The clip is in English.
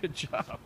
Good job.